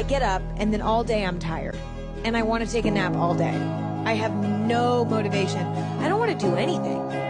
I get up and then all day I'm tired and I want to take a nap all day. I have no motivation. I don't want to do anything.